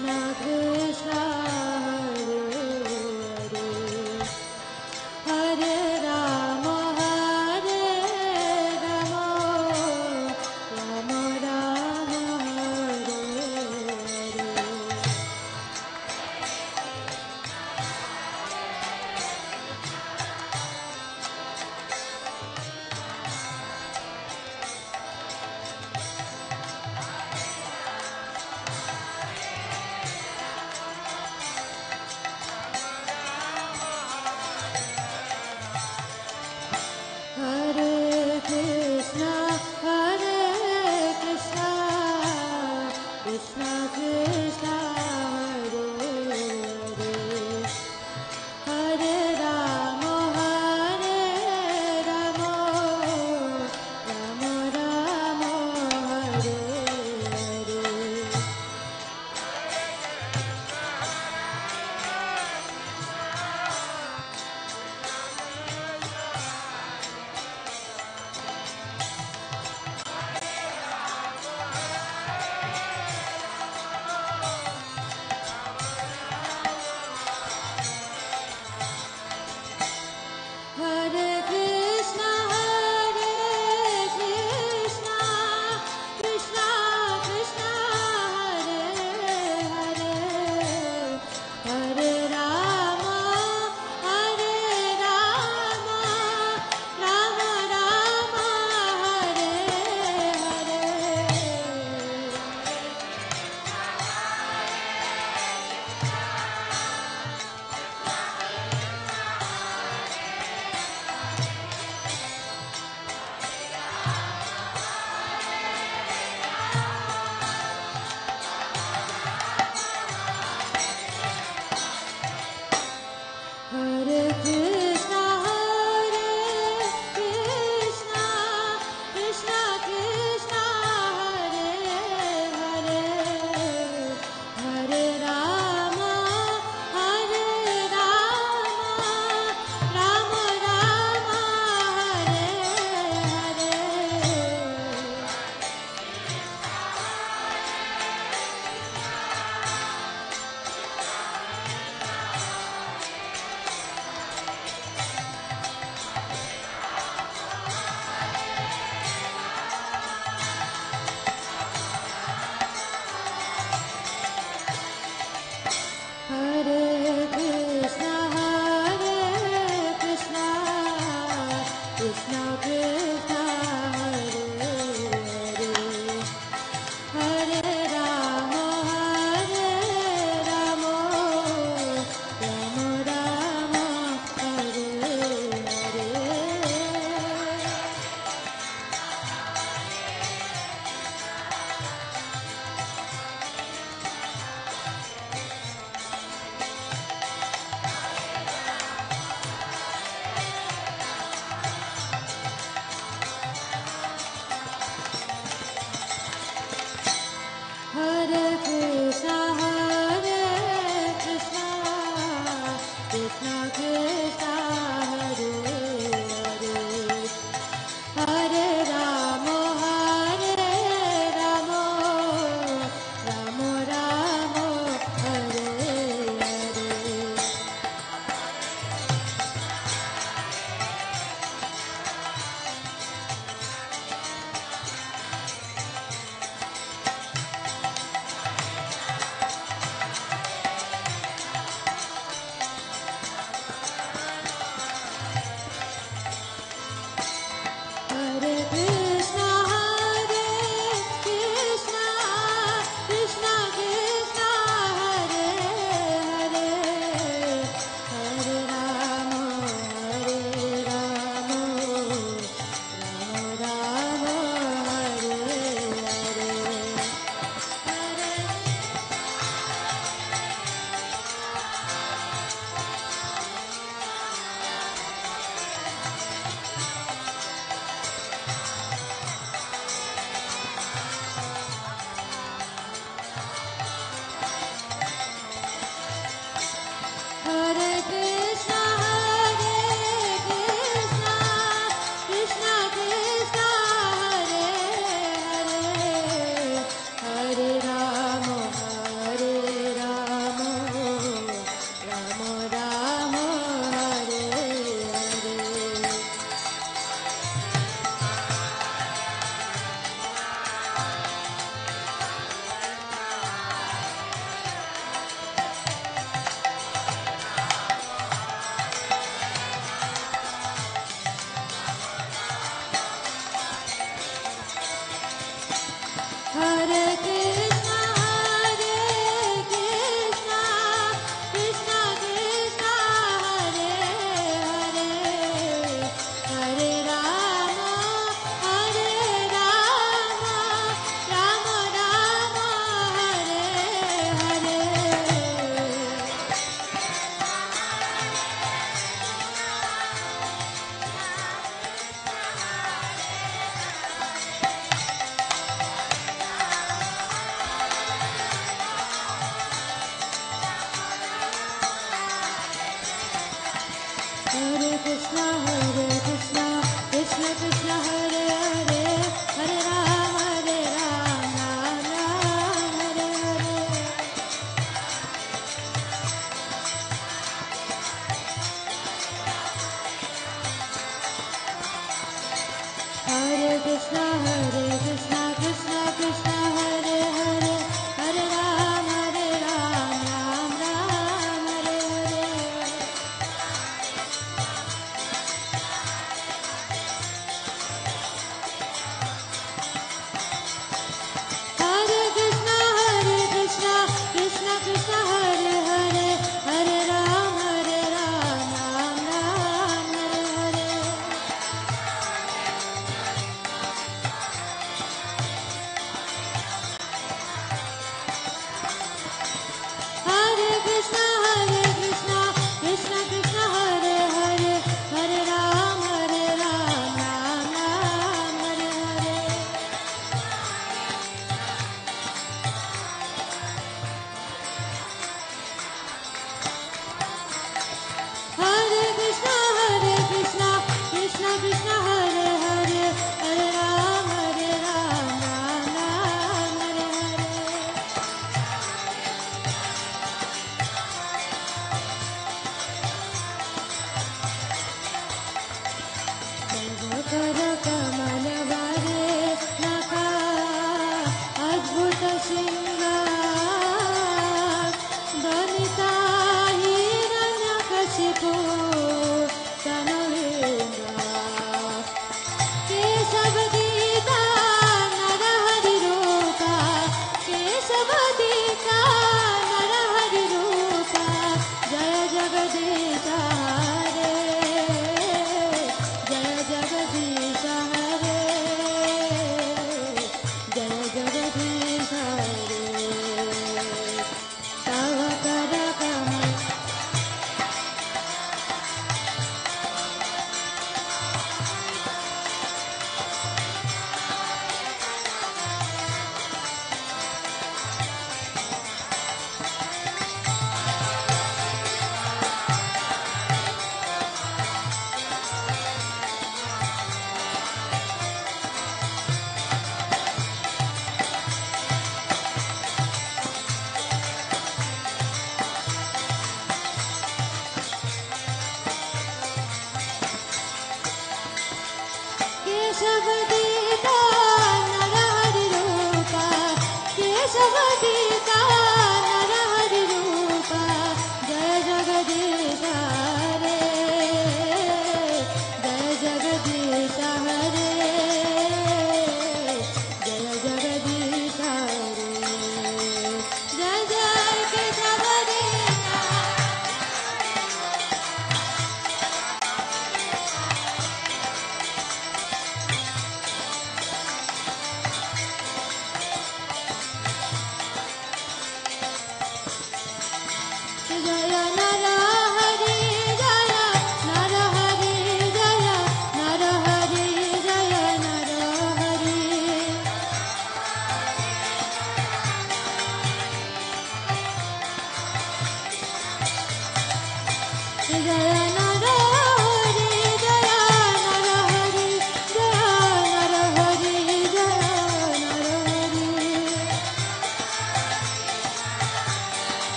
那个。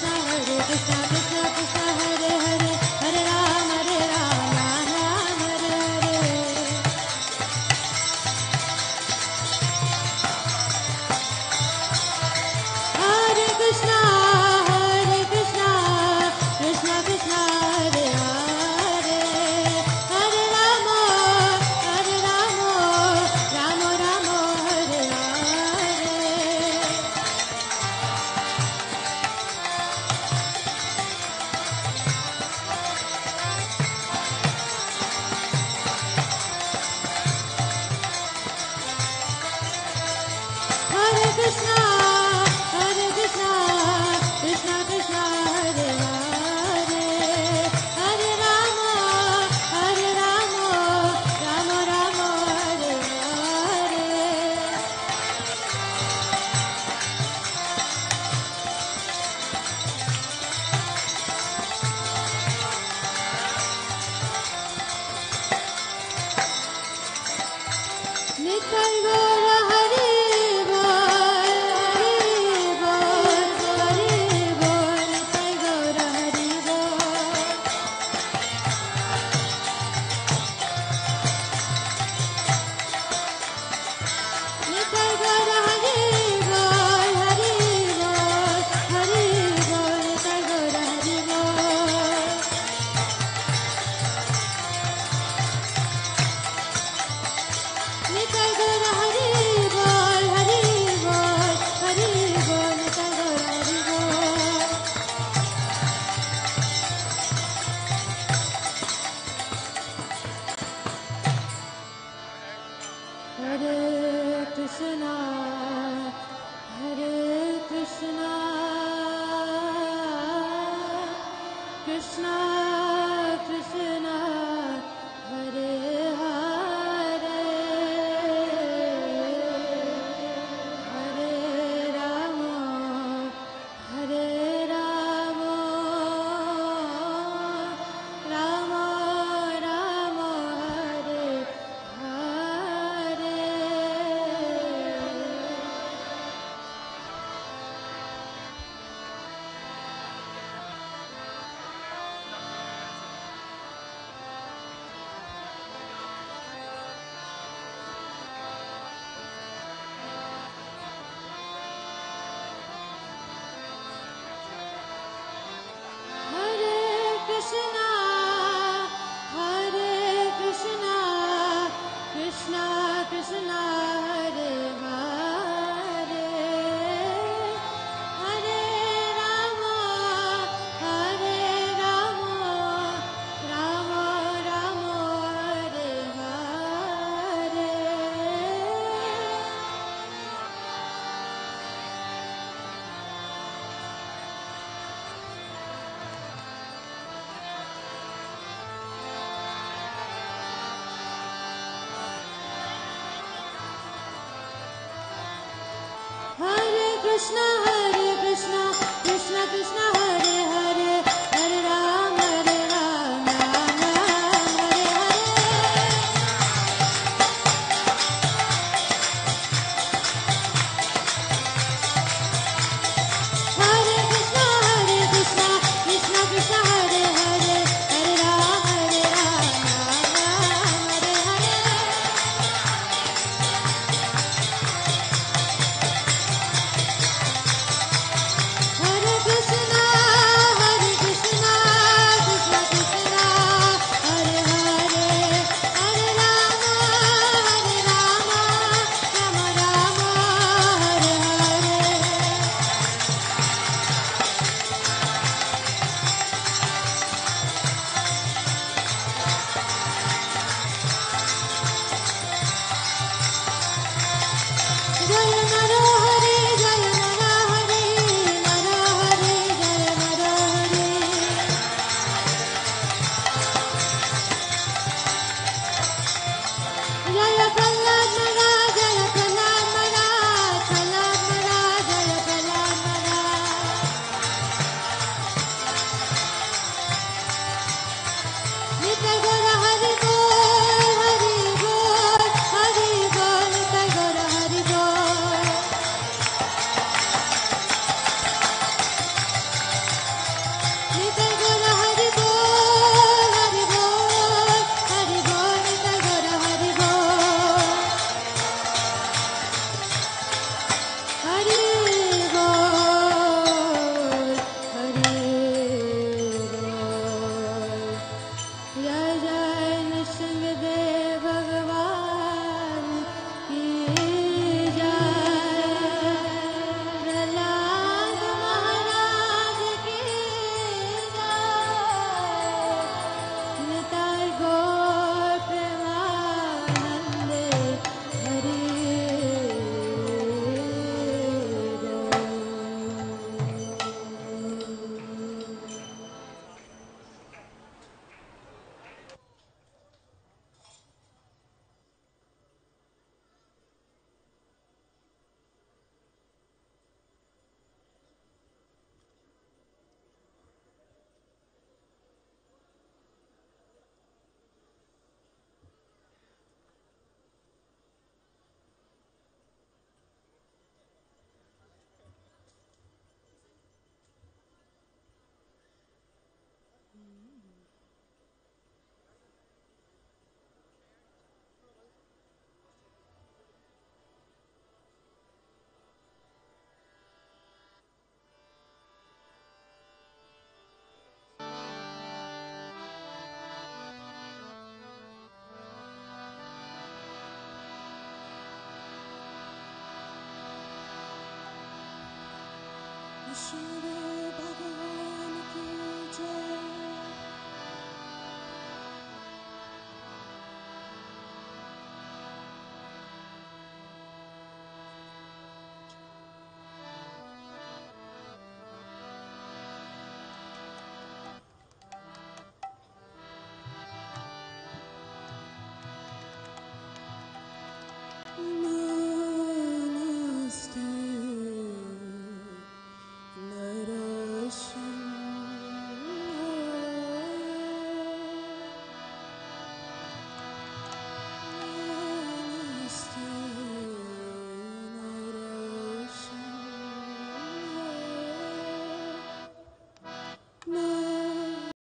Hare Hare Hare